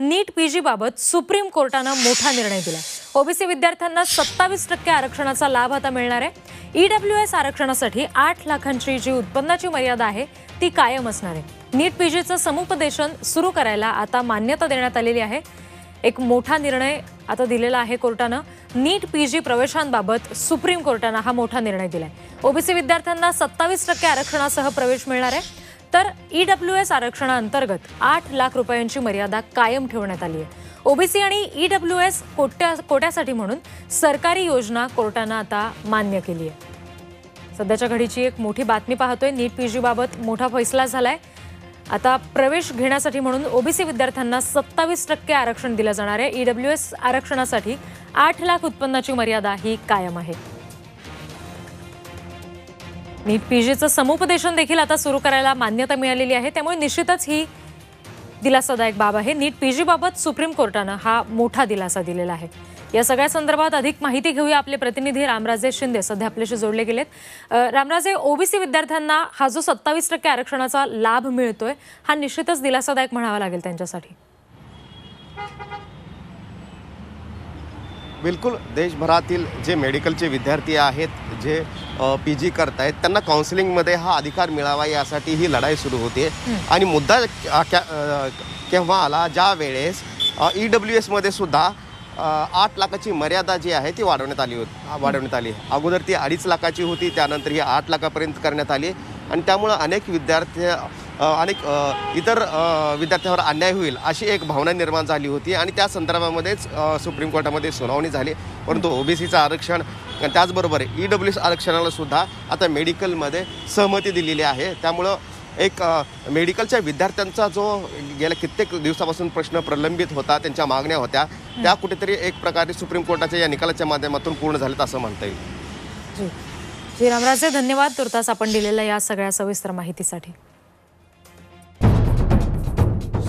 नीट PG बाबत supreme कोर्टानं मोठा निर्णय दिला ओबीसी विद्यार्थ्यांना सत्तावीस टक्के आरक्षणाचा लाभ आता मिळणार आहे. ईडब्ल्यू एस आरक्षणासाठी आठ लाखांची जी उत्पन्नाची मर्यादा आहे ती कायम असणार आहे. नीट पीजीचं समुपदेशन सुरू करायला आता मान्यता देण्यात आलेली आहे. एक मोठा निर्णय आता दिलेला आहे कोर्टानं. नीट पीजी प्रवेशांबाबत सुप्रीम कोर्टानं हा मोठा निर्णय दिलाय. ओबीसी विद्यार्थ्यांना सत्तावीस टक्के आरक्षणासह प्रवेश मिळणार आहे. तर ईडब्ल्यू एस आरक्षणाअंतर्गत आठ लाख रुपयांची मर्यादा कायम ठेवण्यात आली आहे. ओबीसी आणि ईडब्ल्यू एस कोट्या कोट्यासाठी म्हणून सरकारी योजना कोर्टानं आता मान्य केली आहे. सध्याच्या घडीची एक मोठी बातमी पाहतोय. नीट पी जीबाबत मोठा फैसला झालाय. आता प्रवेश घेण्यासाठी म्हणून ओबीसी विद्यार्थ्यांना सत्तावीस टक्के आरक्षण दिलं जाणार आहे. ईडब्ल्यू एस आरक्षणासाठी आठ लाख उत्पन्नाची मर्यादा ही कायम आहे. नीट पीजीचं समुपदेशन देखील आता सुरू करायला मान्यता मिळालेली आहे. त्यामुळे निश्चितच ही दिलासादायक बाब आहे. नीट पीजीबाबत सुप्रीम कोर्टानं हा मोठा दिलासा दिलेला आहे. या सगळ्या संदर्भात अधिक माहिती घेऊया आपले प्रतिनिधी रामराजे शिंदे सध्या आपल्याशी जोडले गेलेत. रामराजे ओबीसी विद्यार्थ्यांना हा जो सत्तावीस टक्के आरक्षणाचा लाभ मिळतोय हा निश्चितच दिलासादायक म्हणावा लागेल त्यांच्यासाठी. बिलकुल देशभरातील जे मेडिकलचे विद्यार्थी आहेत जे पी जी करतायत त्यांना काउन्सिलिंगमध्ये हा अधिकार मिळावा यासाठी ही लढाई सुरू होते आणि मुद्दा केव्हा आला? ज्या वेळेस ई डब्ल्यू एसमध्ये सुद्धा आठ लाखाची मर्यादा जी आहे ती वाढवण्यात आली होती वाढवण्यात आली. अगोदर ती अडीच लाखाची होती त्यानंतर ही आठ लाखापर्यंत करण्यात आली. आणि त्यामुळं अनेक विद्यार्थी अनेक इतर विद्यार्थ्यांवर अन्याय होईल अशी एक भावना निर्माण झाली होती आणि त्या संदर्भामध्येच सुप्रीम कोर्टामध्ये सुनावणी झाली. परंतु ओबीसीचं आरक्षण त्याचबरोबर ई डब्ल्यू एस आरक्षणाला सुद्धा आता मेडिकलमध्ये सहमती दिलेली आहे. त्यामुळं एक मेडिकलच्या विद्यार्थ्यांचा जो गेल्या कित्येक दिवसापासून प्रश्न प्रलंबित होता त्यांच्या मागण्या होत्या त्या कुठेतरी एक प्रकारे सुप्रीम कोर्टाच्या या निकालाच्या माध्यमातून पूर्ण झाल्यात असं म्हणता येईल. जी. जी रामराजे धन्यवाद तुर्तास आपण दिलेल्या या सगळ्या सविस्तर माहितीसाठी.